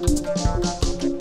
Música